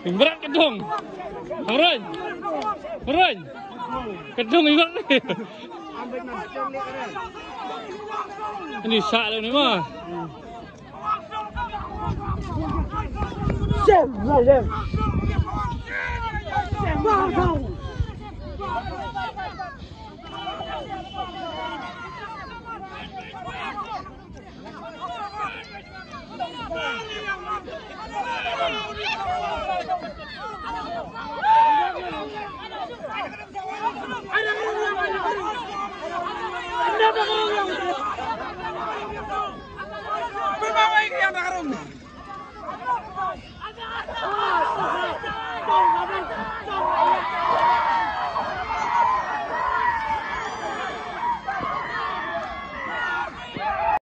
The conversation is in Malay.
Berat kedung. Harun. Harun. Kedung ibat ni. Ini sak lah ni mah. Ngồi xem. Bye-bye.